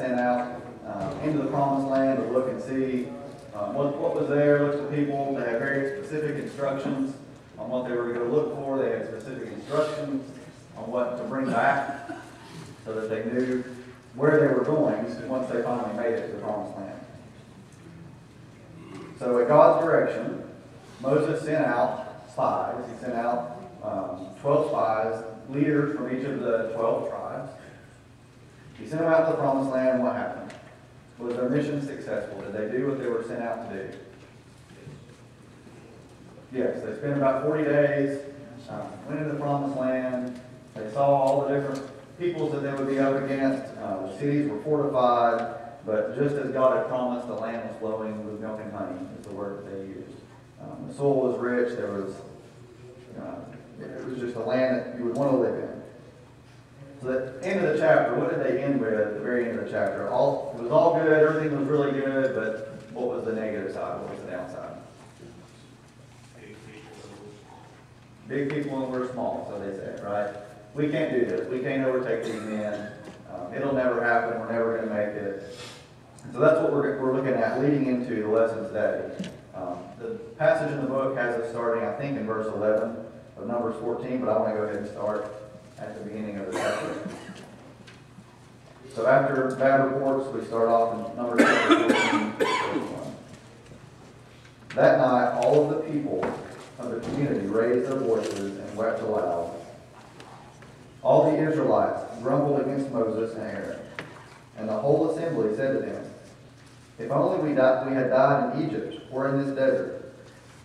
sent out uh, into the promised land to look and see um, what, what was there, looked at people. They had very specific instructions on what they were going to look for. They had specific instructions on what to bring back so that they knew where they were going once they finally made it to the promised land. So at God's direction, Moses sent out spies. He sent out um, 12 spies, leaders from each of the 12 tribes. He sent them out to the promised land. And what happened? Was their mission successful? Did they do what they were sent out to do? Yes, they spent about 40 days, um, went into the promised land. They saw all the different peoples that they would be up against. Uh, the cities were fortified. But just as God had promised, the land was flowing with milk and honey, is the word that they used. Um, the soil was rich. There was, uh, it was just a land that you would want to live in. So the end of the chapter, what did they end with at the very end of the chapter? All it was all good, everything was really good, but what was the negative side? What was the downside? Big people and we're small, so they said, right? We can't do this. We can't overtake these men. Um, it'll never happen. We're never going to make it. So that's what we're, we're looking at leading into the lesson today. Um, the passage in the book has us starting, I think, in verse 11 of Numbers 14, but I want to go ahead and start at the beginning of the chapter. So after bad reports, we start off in number 14, That night, all of the people of the community raised their voices and wept aloud. All the Israelites grumbled against Moses and Aaron. And the whole assembly said to them, If only we, died, we had died in Egypt or in this desert.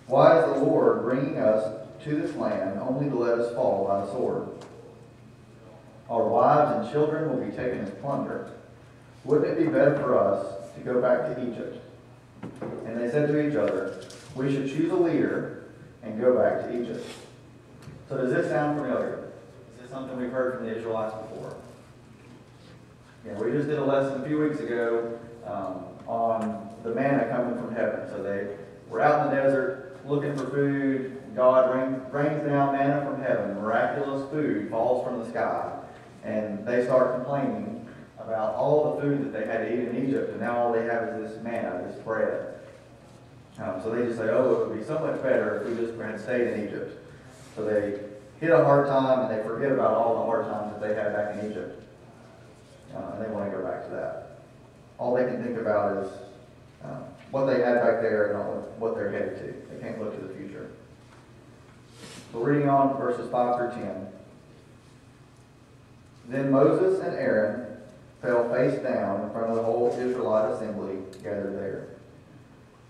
Why is the Lord bringing us to this land only to let us fall by the sword? Our wives and children will be taken as plunder. Wouldn't it be better for us to go back to Egypt? And they said to each other, We should choose a leader and go back to Egypt. So does this sound familiar? Is this something we've heard from the Israelites before? Yeah, we just did a lesson a few weeks ago um, on the manna coming from heaven. So they were out in the desert looking for food. God rain, rains down manna from heaven. Miraculous food falls from the sky. And they start complaining about all the food that they had to eat in Egypt. And now all they have is this manna, this bread. Um, so they just say, oh, it would be so much better if we just had stayed in Egypt. So they hit a hard time and they forget about all the hard times that they had back in Egypt. Uh, and they want to go back to that. All they can think about is uh, what they had back there and what they're headed to. They can't look to the future. So reading on verses 5 through 10. Then Moses and Aaron fell face down in front of the whole Israelite assembly gathered there.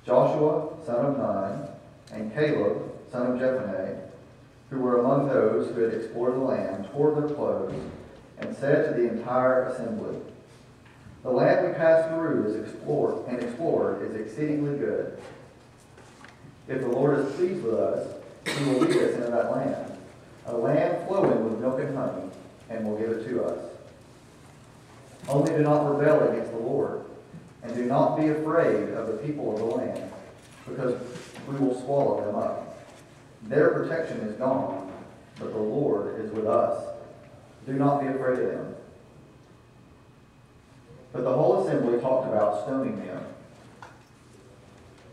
Joshua, son of Nun, and Caleb, son of Jephunneh, who were among those who had explored the land, tore their clothes and said to the entire assembly, The land we passed through is explored and explored is exceedingly good. If the Lord is pleased with us, he will lead us into that land, a land flowing with milk and honey, and will give it to us. Only do not rebel against the Lord, and do not be afraid of the people of the land, because we will swallow them up. Their protection is gone, but the Lord is with us. Do not be afraid of them. But the whole assembly talked about stoning them.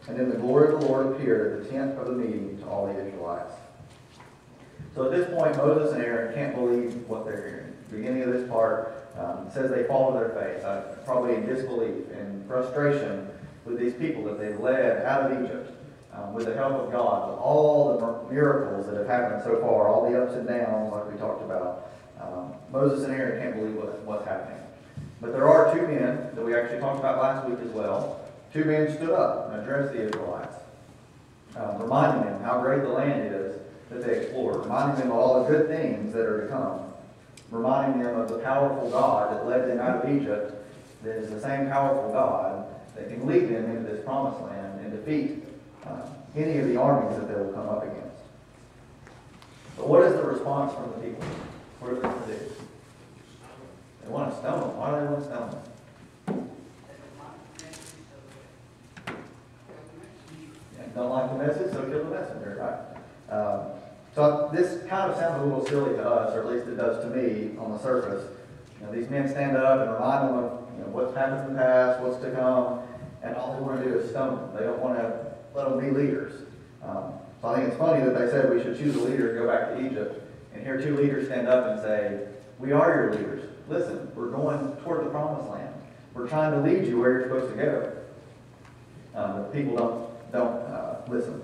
And then the glory of the Lord appeared at the tent of the meeting to all the Israelites. So at this point, Moses and Aaron can't believe what they're hearing. The beginning of this part um, says they fall to their face, uh, probably in disbelief and frustration with these people that they've led out of Egypt um, with the help of God, with all the miracles that have happened so far, all the ups and downs like we talked about. Um, Moses and Aaron can't believe what, what's happening. But there are two men that we actually talked about last week as well. Two men stood up and addressed the Israelites, um, reminding them how great the land is that they explore, reminding them of all the good things that are to come. reminding them of the powerful God that led them out of Egypt, that is the same powerful God that can lead them into this promised land and defeat uh, any of the armies that they will come up against. But what is the response from the people? What do they to do? They want to stone them. Why do they want to stone them? Don't like the message, so kill the messenger, right? So this kind of sounds a little silly to us, or at least it does to me on the surface. You know, these men stand up and remind them of you know, what's happened in the past, what's to come, and all they want to do is stone them. They don't want to let them be leaders. Um, so I think it's funny that they said we should choose a leader and go back to Egypt, and here two leaders stand up and say, "We are your leaders. Listen, we're going toward the promised land. We're trying to lead you where you're supposed to go." Um, but people don't don't uh, listen.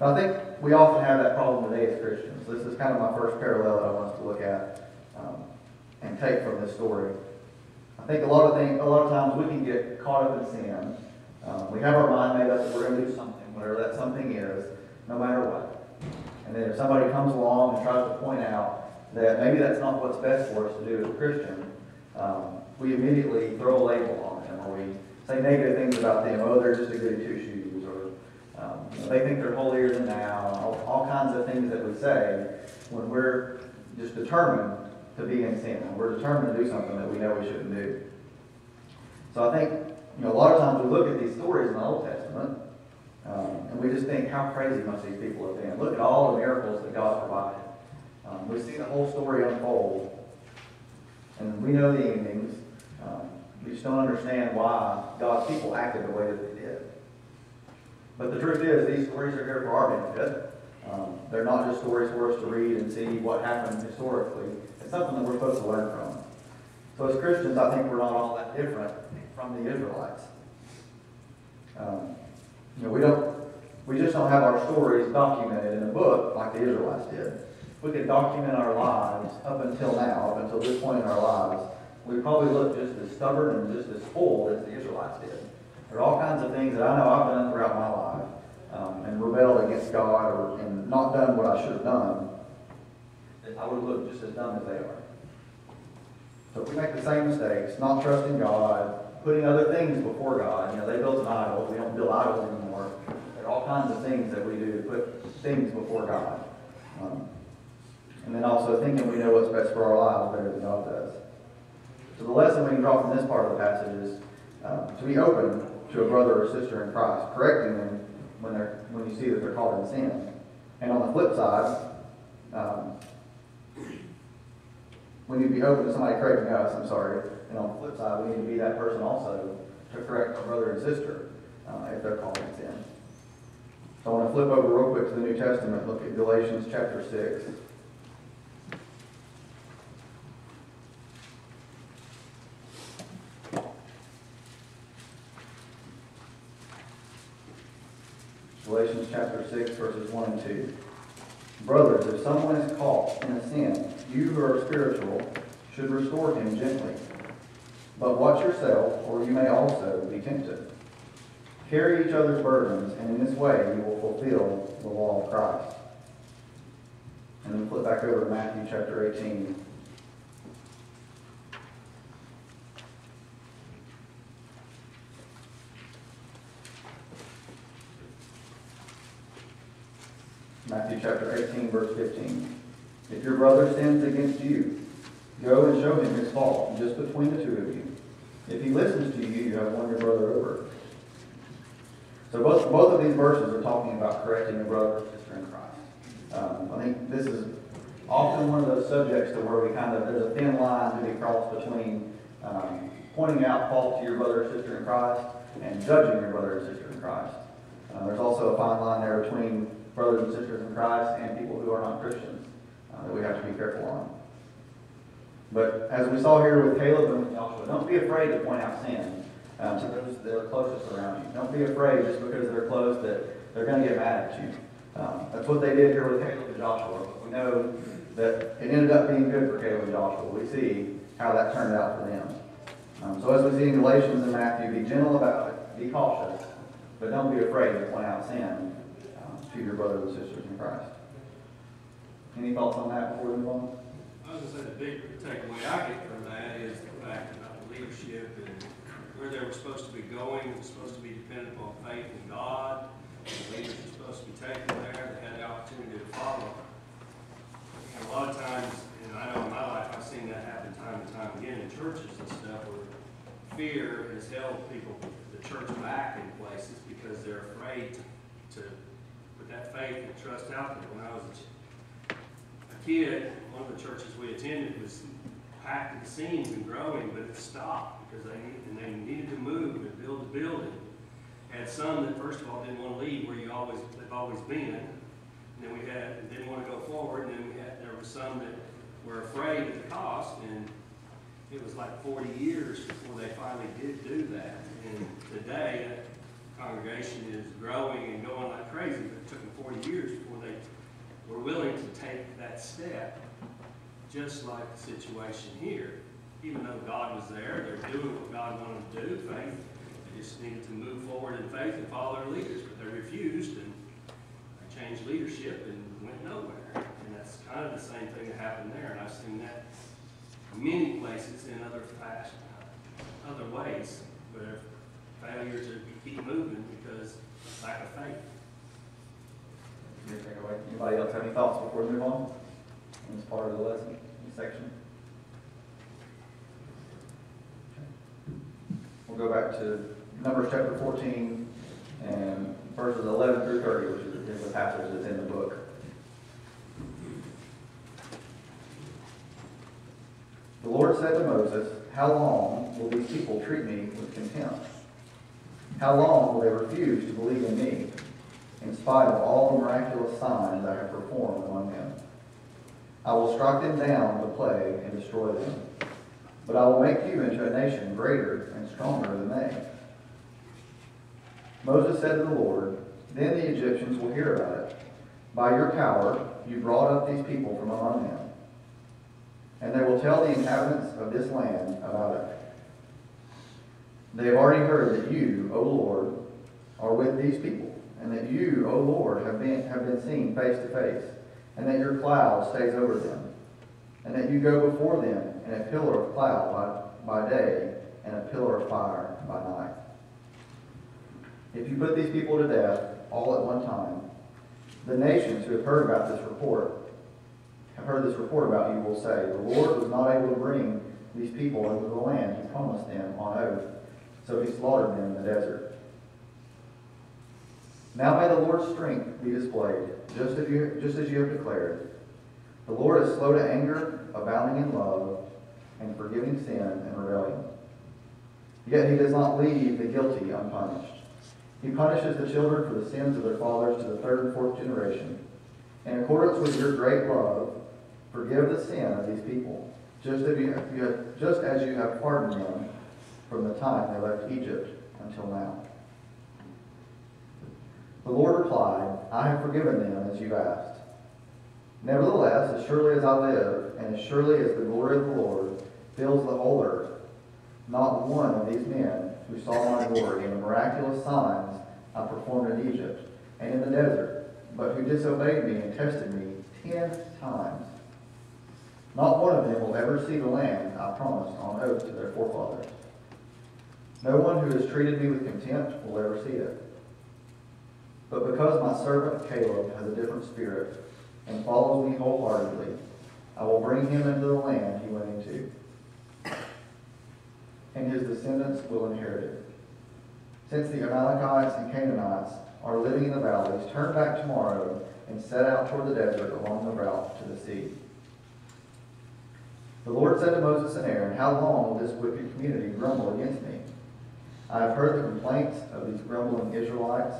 I think we often have that problem today as Christians. This is kind of my first parallel that I want us to look at um, and take from this story. I think a lot of things, a lot of times we can get caught up in sin. Um, we have our mind made up that we're going to do something, whatever that something is, no matter what. And then if somebody comes along and tries to point out that maybe that's not what's best for us to do as a Christian, um, we immediately throw a label on them, or we say negative things about them. Oh, they're just a goody two shoes, or um, you know, they think they're holier than thou. All, all kinds of things that we say when we're just determined to be in sin. We're determined to do something that we know we shouldn't do. So I think you know a lot of times we look at these stories in the Old Testament um, and we just think how crazy must these people have been. Look at all the miracles that God provided. Um, we see the whole story unfold, and we know the endings. Um, we just don't understand why God's people acted the way that they did. But the truth is, these stories are here for our benefit. Um, they're not just stories for us to read and see what happened historically. It's something that we're supposed to learn from. So as Christians, I think we're not all that different from the Israelites. Um, you know, we don't, we just don't have our stories documented in a book like the Israelites did. If we could document our lives up until now, up until this point in our lives, we probably look just as stubborn and just as spoiled as the Israelites did. There are all kinds of things that I know I've done throughout my life um, and rebelled against God or and not done what I should have done. That I would have looked just as dumb as they are. So if we make the same mistakes, not trusting God, putting other things before God, you know, they built an idol. We don't build idols anymore. There are all kinds of things that we do to put things before God. Um, and then also thinking we know what's best for our lives better than God does. So the lesson we can draw from this part of the passage is uh, to be open to a brother or sister in Christ, correcting them when they're when you see that they're caught in sin. And on the flip side, um, we need to be open to somebody correcting us, I'm sorry. And on the flip side, we need to be that person also to correct our brother and sister uh, if they're caught in sin. So I want to flip over real quick to the New Testament, look at Galatians chapter 6. Galatians chapter 6, verses 1 and 2. Brothers, if someone is caught in a sin, you who are spiritual should restore him gently. But watch yourself, or you may also be tempted. Carry each other's burdens, and in this way you will fulfill the law of Christ. And then flip back over to Matthew chapter 18. Matthew chapter 18, verse 15. If your brother sins against you, go and show him his fault, just between the two of you. If he listens to you, you have won your brother over. So both, both of these verses are talking about correcting your brother or sister in Christ. Um, I think this is often one of those subjects to where we kind of, there's a thin line to be crossed between um, pointing out fault to your brother or sister in Christ and judging your brother or sister in Christ. Uh, there's also a fine line there between brothers and sisters in Christ and people who are not Christians uh, that we have to be careful on. But as we saw here with Caleb and with Joshua, don't be afraid to point out sin um, to those that are closest around you. Don't be afraid just because they're close that they're going to get mad at you. Um, that's what they did here with Caleb and Joshua. We know that it ended up being good for Caleb and Joshua. We see how that turned out for them. Um, so as we see in Galatians and Matthew, be gentle about it, be cautious, but don't be afraid to point out sin to your brothers and sisters in Christ. Any thoughts on that before we move on? I was gonna say, the big takeaway I get from that is the fact about leadership and where they were supposed to be going, it was supposed to be dependent upon faith in God. The leaders were supposed to be taken there, they had the opportunity to follow. And a lot of times, and I know in my life, I've seen that happen time and time again in churches and stuff where fear has held people, the church back in places because they're afraid to, to that faith and trust out there. When I was a kid, one of the churches we attended was packed to the and growing, but it stopped because they needed, and they needed to move and build a building. Had some that first of all didn't want to leave where you always, they've always been. And then we had, didn't want to go forward, and then we had, there were some that were afraid of the cost, and it was like forty years before they finally did do that. And today, congregation is growing and going like crazy, but it took them forty years before they were willing to take that step, just like the situation here. Even though God was there, they're doing what God wanted to do, faith, they just needed to move forward in faith and follow their leaders, but they refused, and they changed leadership and went nowhere. And that's kind of the same thing that happened there, and I've seen that many places in other fashion, other ways, where failure to keep moving because of lack of faith. Anybody else have any thoughts before we move on? In this part of the lesson, section? We'll go back to Numbers chapter fourteen and verses eleven through thirty, which is is the passage that's in the book. The Lord said to Moses, How long will these people treat me with contempt? How long will they refuse to believe in me, in spite of all the miraculous signs I have performed among them? I will strike them down with a plague and destroy them. But I will make you into a nation greater and stronger than they. Moses said to the Lord, Then the Egyptians will hear about it. By your power you brought up these people from among them. And they will tell the inhabitants of this land about it. They have already heard that you, O Lord, are with these people, and that you, O Lord, have been, have been seen face to face, and that your cloud stays over them, and that you go before them in a pillar of cloud by, by day and a pillar of fire by night. If you put these people to death all at one time, the nations who have heard about this report, have heard this report about you will say, The Lord was not able to bring these people into the land he promised them on oath, so he slaughtered them in the desert. Now may the Lord's strength be displayed, just as you, just as you have declared. The Lord is slow to anger, abounding in love, and forgiving sin and rebellion. Yet he does not leave the guilty unpunished. He punishes the children for the sins of their fathers to the third and fourth generation. In accordance with your great love, forgive the sin of these people, just as you have, just as you have pardoned them from the time they left Egypt until now. The Lord replied, I have forgiven them as you asked. Nevertheless, as surely as I live, and as surely as the glory of the Lord fills the whole earth, not one of these men who saw my glory and the miraculous signs I performed in Egypt and in the desert, but who disobeyed me and tested me ten times, not one of them will ever see the land I promised on oath to their forefathers. No one who has treated me with contempt will ever see it. But because my servant Caleb has a different spirit and follows me wholeheartedly, I will bring him into the land he went into, and his descendants will inherit it. Since the Amalekites and Canaanites are living in the valleys, turn back tomorrow and set out toward the desert along the route to the sea. The Lord said to Moses and Aaron, How long will this wicked community grumble against me? I have heard the complaints of these grumbling Israelites.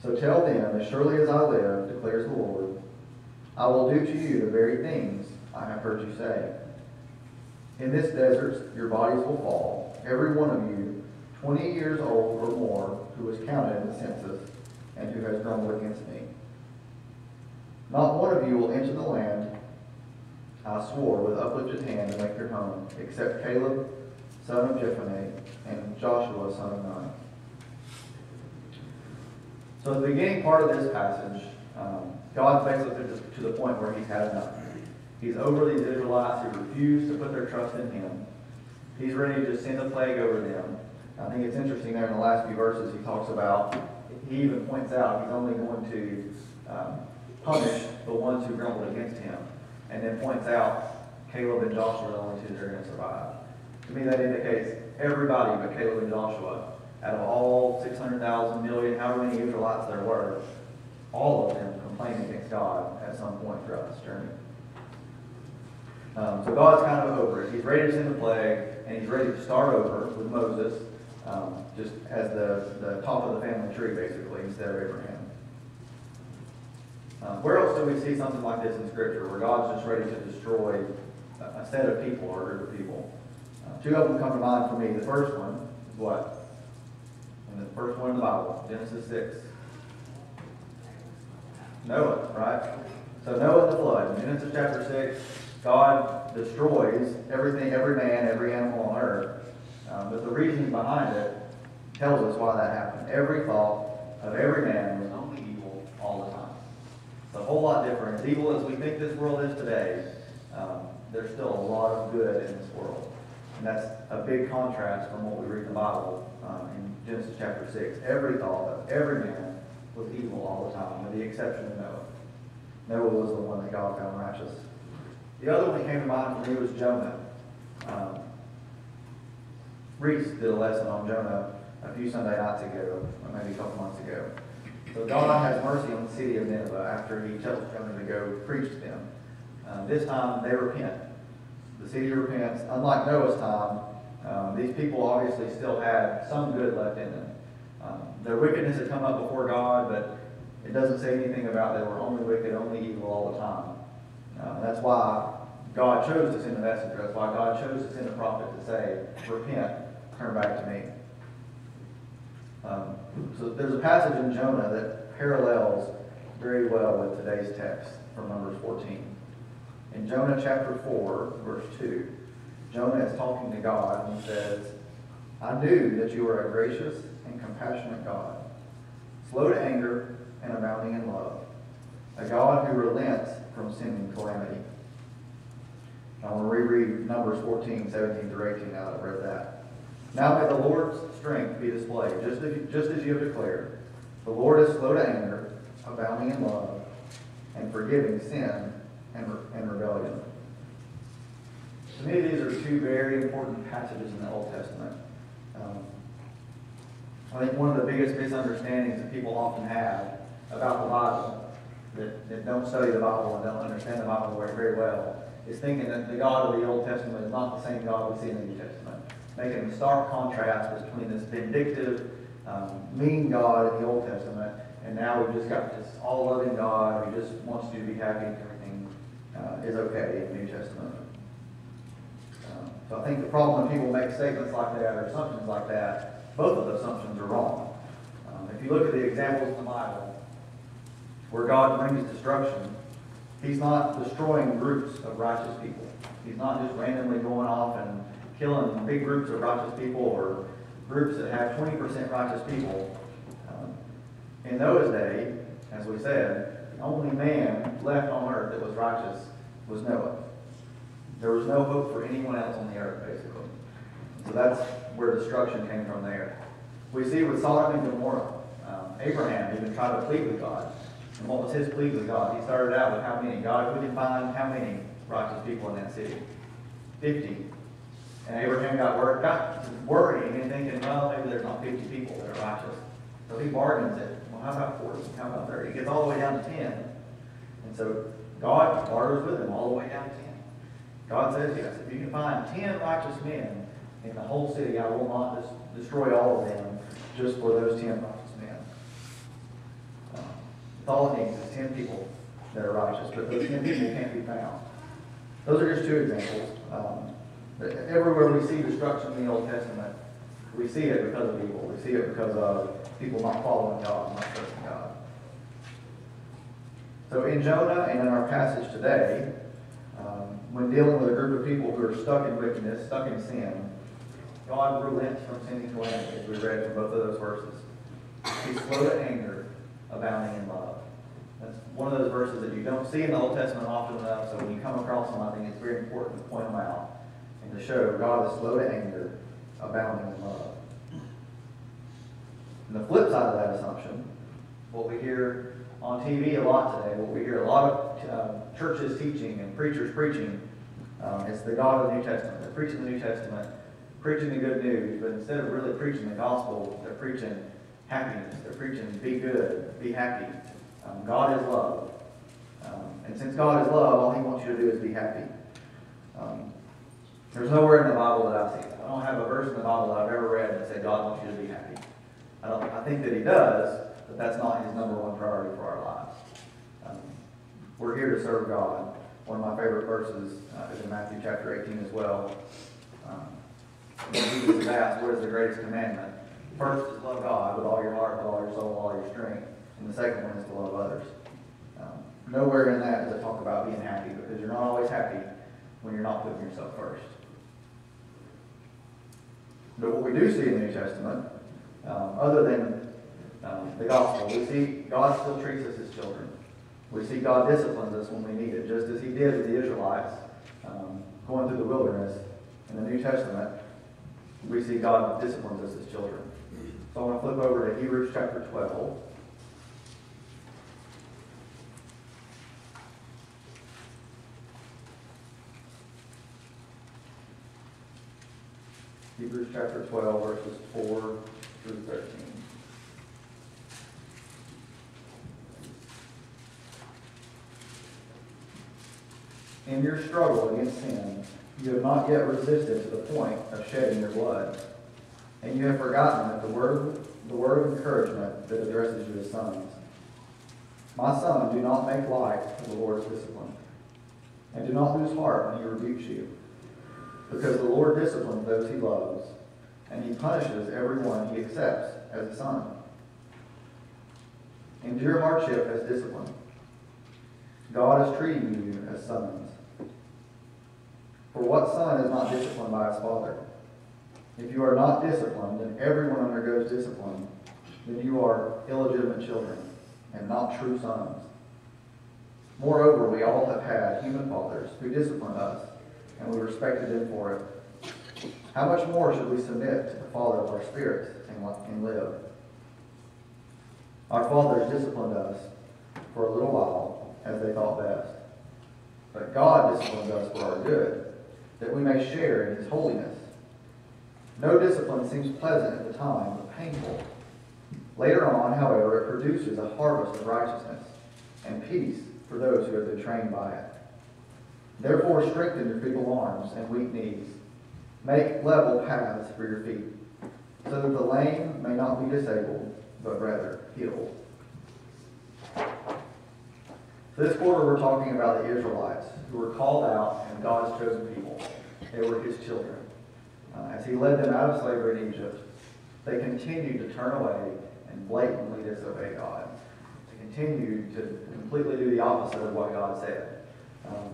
So tell them, as surely as I live, declares the Lord, I will do to you the very things I have heard you say. In this desert your bodies will fall, every one of you, twenty years old or more, who was counted in the census, and who has grumbled against me. Not one of you will enter the land I swore with uplifted hand to make your home, except Caleb, son of Jephunneh, and Joshua, son of Nun. So at the beginning part of this passage, um, God to the, to the point where he's had enough. He's over these Israelites who refuse to put their trust in him. He's ready to send a plague over them. I think it's interesting there in the last few verses, he talks about, he even points out he's only going to um, punish the ones who grumbled against him, and then points out Caleb and Joshua are the only two that are going to survive. To me, that indicates everybody but Caleb and Joshua, out of all 600,000 million, however many Israelites there were, all of them complained against God at some point throughout this journey. Um, so God's kind of over it. He's ready to send the plague, and he's ready to start over with Moses, um, just as the, the top of the family tree, basically, instead of Abraham. Um, where else do we see something like this in Scripture, where God's just ready to destroy a, a set of people or a group of people? Two of them come to mind for me. The first one is what? And the first one in the Bible, Genesis 6. Noah, right? So Noah the flood. In Genesis chapter 6, God destroys everything, every man, every animal on earth. Um, but the reason behind it tells us why that happened. Every thought of every man was only evil all the time. It's a whole lot different. As evil as we think this world is today, um, there's still a lot of good in this world. And that's a big contrast from what we read in the Bible um, in Genesis chapter 6. Every thought of every man was evil all the time, with the exception of Noah. Noah was the one that God found righteous. The other one that came to mind for me was Jonah. Um, Reese did a lesson on Jonah a few Sunday nights ago, or maybe a couple months ago. So God has mercy on the city of Nineveh after he tells Jonah to go preach to them. Um, this time they repent. The city repents. Unlike Noah's time, um, these people obviously still had some good left in them. Um, their wickedness had come up before God, but it doesn't say anything about they were only wicked, only evil all the time. Uh, that's why God chose to send a messenger. That's why God chose to send a prophet to say, repent, turn back to me. Um, so there's a passage in Jonah that parallels very well with today's text from Numbers 14. Jonah chapter 4, verse 2, Jonah is talking to God and he says, I knew that you are a gracious and compassionate God, slow to anger and abounding in love, a God who relents from sending calamity. I want to reread Numbers 14, 17 through 18 now that I've read that. Now may the Lord's strength be displayed, just as, you, just as you have declared. The Lord is slow to anger, abounding in love, and forgiving sin and, and rebellion. To me, these are two very important passages in the Old Testament. Um, I think one of the biggest misunderstandings that people often have about the Bible, that, that don't study the Bible and don't understand the Bible very, very well, is thinking that the God of the Old Testament is not the same God we see in the New Testament. Making a stark contrast between this vindictive, um, mean God in the Old Testament, and now we've just got this all-loving God who just wants you to be happy and everything uh, is okay in the New Testament. Um, so I think the problem when people make statements like that or assumptions like that, both of the assumptions are wrong. Um, if you look at the examples in the Bible where God brings destruction, He's not destroying groups of righteous people. He's not just randomly going off and killing big groups of righteous people or groups that have 20% righteous people. Um, in Noah's day, as we said, only man left on earth that was righteous was Noah. There was no hope for anyone else on the earth, basically. So that's where destruction came from there. We see with Sodom and Gomorrah, um, Abraham even tried to plead with God. And what was his plea with God? He started out with how many? God, can find how many righteous people in that city? 50. And Abraham got, worried, got worrying and thinking, well, maybe there's not 50 people that are righteous. So he bargains it. Well, how about 40? How about 30? He gets all the way down to 10. And so God barters with him all the way down to 10. God says, yes, if you can find 10 righteous men in the whole city, I will not des- destroy all of them just for those 10 righteous men. Um, all it needs is 10 people that are righteous, but those 10 people can't be found. Those are just two examples. Um, everywhere we see destruction in the Old Testament, we see it because of evil. We see it because of people not following God, not trusting God. So in Jonah and in our passage today, um, when dealing with a group of people who are stuck in wickedness, stuck in sin, God relents from sending calamity, as we read from both of those verses. He's slow to anger, abounding in love. That's one of those verses that you don't see in the Old Testament often enough, so when you come across them, I think it's very important to point them out and to show God is slow to anger, abounding in love. And the flip side of that assumption, what we hear on TV a lot today, what we hear a lot of um, churches teaching and preachers preaching, um, is the God of the New Testament. They're preaching the New Testament, preaching the good news, but instead of really preaching the gospel, they're preaching happiness. They're preaching be good, be happy. Um, God is love. Um, and since God is love, all He wants you to do is be happy. Um, there's nowhere in the Bible that I've seen. I don't have a verse in the Bible that I've ever read that said God wants you to be happy. I don't. I think that He does, but that's not His number one priority for our lives. Um, we're here to serve God. One of my favorite verses uh, is in Matthew chapter 18 as well. Um, when Jesus is asked, what is the greatest commandment? First is love God with all your heart, with all your soul, with all your strength. And the second one is to love others. Um, nowhere in that does it talk about being happy because you're not always happy when you're not putting yourself first. But what we do see in the New Testament, um, other than um, the gospel, we see God still treats us as children. We see God disciplines us when we need it, just as He did with the Israelites um, going through the wilderness. In the New Testament, we see God disciplines us as children. So I want to flip over to Hebrews chapter 12. Hebrews chapter 12, verses 4 through 13. In your struggle against sin, you have not yet resisted to the point of shedding your blood. And you have forgotten that the word, the word of encouragement that addresses you as sons. My son, do not make light of the Lord's discipline, and do not lose heart when he rebukes you. Because the Lord disciplines those he loves, and he punishes everyone he accepts as a son. Endure hardship as discipline. God is treating you as sons. For what son is not disciplined by his father? If you are not disciplined, and everyone undergoes discipline, then you are illegitimate children and not true sons. Moreover, we all have had human fathers who disciplined us, and we respected them for it. How much more should we submit to the Father of our spirits and live? Our fathers disciplined us for a little while as they thought best. But God disciplined us for our good, that we may share in His holiness. No discipline seems pleasant at the time, but painful. Later on, however, it produces a harvest of righteousness and peace for those who have been trained by it. Therefore, strengthen your feeble arms and weak knees. Make level paths for your feet, so that the lame may not be disabled, but rather healed. This quarter, we're talking about the Israelites, who were called out and God's chosen people. They were his children. Uh, as he led them out of slavery in Egypt, they continued to turn away and blatantly disobey God. To continue to completely do the opposite of what God said. Um,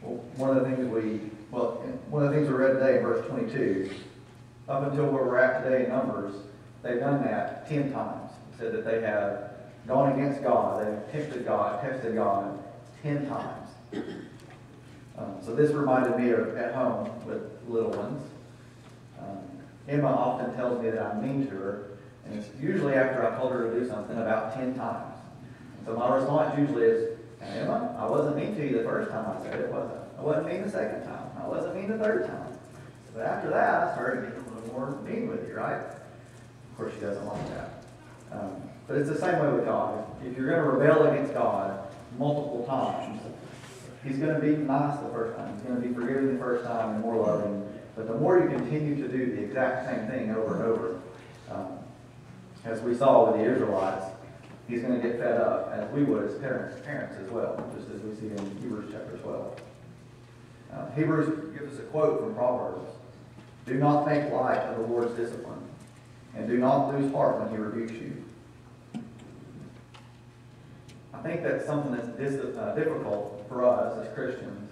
well, one of the things we, well, one of the things we read today verse 22, up until where we're at today in Numbers, they've done that 10 times. It said that they have gone against God, they've tempted God, tested God 10 times. Um, so this reminded me of at home with little ones. Um, Emma often tells me that I'm mean to her, and it's usually after I've told her to do something about 10 times. So my response usually is, Emma, I wasn't mean to you the first time I said it, was I? I wasn't mean the second time. I wasn't mean the third time. But after that, I started getting a little more mean with you, right? Of course, she doesn't like that. Um, but it's the same way with God. If you're going to rebel against God multiple times, He's going to be nice the first time. He's going to be forgiving the first time and more loving. But the more you continue to do the exact same thing over and over, um, as we saw with the Israelites, he's going to get fed up, as we would as parents, parents as well, just as we see in Hebrews chapter 12. Uh, Hebrews gives us a quote from Proverbs. Do not make light of the Lord's discipline, and do not lose heart when he rebukes you. I think that's something that's dis- uh, difficult for us as Christians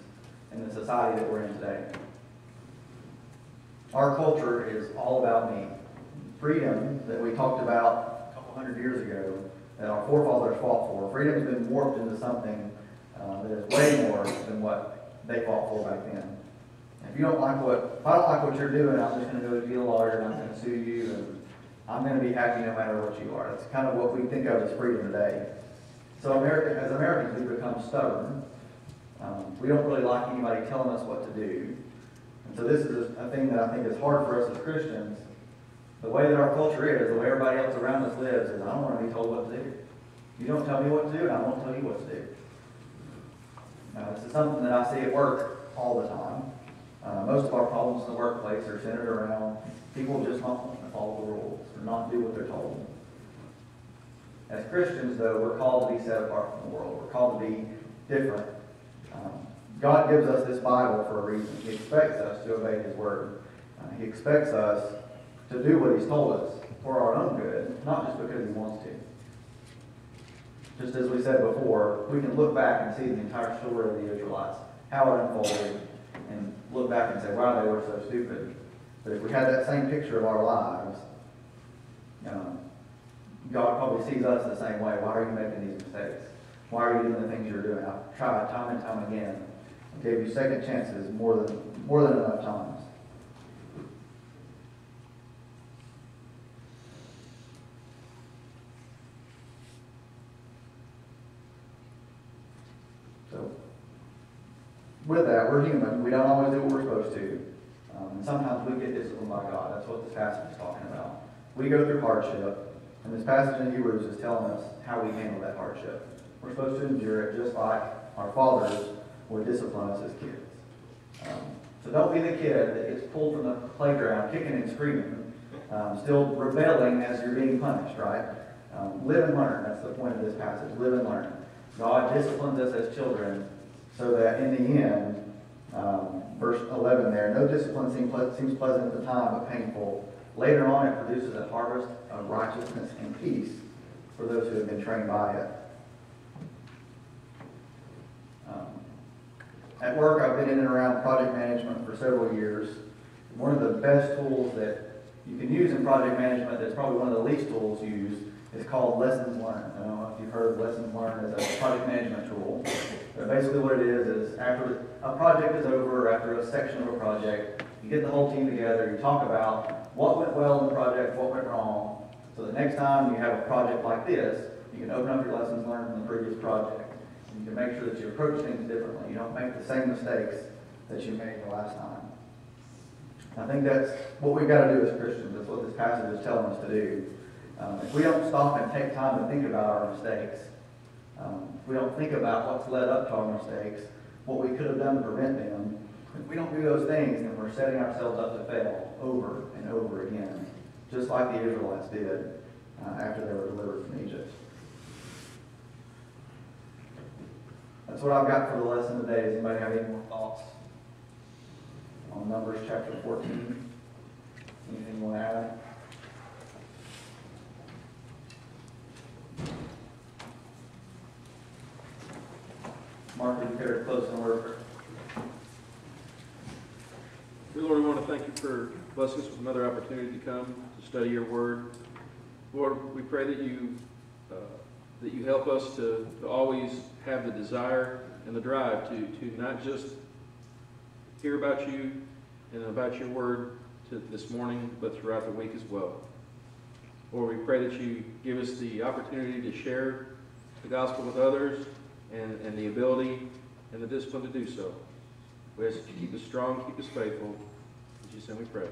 in the society that we're in today. Our culture is all about me. Freedom that we talked about a couple hundred years ago, that our forefathers fought for. Freedom's been warped into something uh, that is way more than what they fought for back then. If you don't like what, if I don't like what you're doing, I'm just gonna go be a lawyer and I'm gonna sue you and I'm gonna be happy no matter what you are. That's kind of what we think of as freedom today. So American, as Americans, we become stubborn. Um, we don't really like anybody telling us what to do. And so this is a thing that I think is hard for us as Christians. The way that our culture is, the way everybody else around us lives, is I don't want to be told what to do. You don't tell me what to do, and I won't tell you what to do. Now, this is something that I see at work all the time. Uh, most of our problems in the workplace are centered around people just not wanting to follow the rules or not do what they're told. As Christians, though, we're called to be set apart from the world. We're called to be different. Um, God gives us this Bible for a reason. He expects us to obey His Word. Uh, he expects us to do what He's told us for our own good, not just because He wants to. Just as we said before, we can look back and see the entire story of the Israelites, how it unfolded, and look back and say, wow, they were so stupid. But if we had that same picture of our lives, um, God probably sees us the same way. Why are you making these mistakes? Why are you doing the things you're doing? I've tried time and time again. I gave you second chances more than more than enough times. So, with that, we're human. We don't always do what we're supposed to. Um, and sometimes we get disciplined by God. That's what this passage is talking about. We go through hardship, and this passage in Hebrews is telling us how we handle that hardship. We're supposed to endure it just like our fathers would discipline us as kids. Um, so don't be the kid that gets pulled from the playground, kicking and screaming, um, still rebelling as you're being punished, right? Um, live and learn. That's the point of this passage. Live and learn. God disciplines us as children so that in the end, um, verse 11 there, no discipline seems, ple- seems pleasant at the time, but painful. Later on, it produces a harvest of righteousness and peace for those who have been trained by it. Um, At work, I've been in and around project management for several years. One of the best tools that you can use in project management that's probably one of the least tools used is called lessons learned. I don't know if you've heard of lessons learned as a project management tool. But basically what it is, is after a project is over, or after a section of a project, you get the whole team together, you talk about what went well in the project, what went wrong. So the next time you have a project like this, you can open up your lessons learned from the previous project. You can make sure that you approach things differently. You don't make the same mistakes that you made the last time. I think that's what we've got to do as Christians. That's what this passage is telling us to do. Um, if we don't stop and take time to think about our mistakes, um, if we don't think about what's led up to our mistakes, what we could have done to prevent them, if we don't do those things, then we're setting ourselves up to fail over and over again, just like the Israelites did uh, after they were delivered from Egypt. That's what I've got for the lesson today. Does anybody have any more thoughts on Numbers chapter 14? Anything you want to add? Mark, in word? Dear Lord, we want to thank you for blessing us with another opportunity to come to study your word. Lord, we pray that you, uh, that you help us to, to always have the desire and the drive to, to not just hear about you and about your word to this morning, but throughout the week as well. Lord, we pray that you give us the opportunity to share the gospel with others and, and the ability and the discipline to do so. We ask you keep us strong, keep us faithful. In Jesus' name we pray.